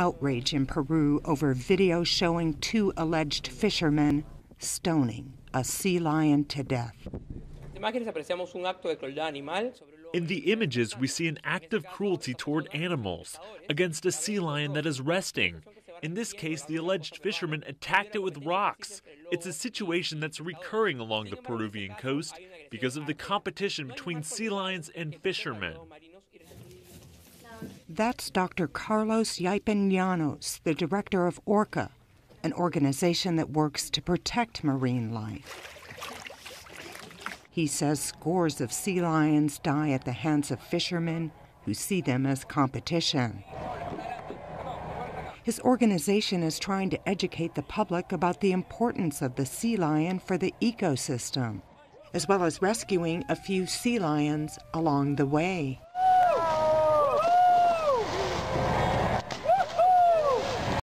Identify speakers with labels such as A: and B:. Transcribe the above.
A: outrage in Peru over video showing two alleged fishermen stoning a sea lion to death.
B: In the images, we see an act of cruelty toward animals against a sea lion that is resting. In this case, the alleged fishermen attacked it with rocks. It's a situation that's recurring along the Peruvian coast because of the competition between sea lions and fishermen.
A: That's Dr. Carlos Yaipen Llanos, the director of ORCA, an organization that works to protect marine life. He says scores of sea lions die at the hands of fishermen who see them as competition. His organization is trying to educate the public about the importance of the sea lion for the ecosystem, as well as rescuing a few sea lions along the way.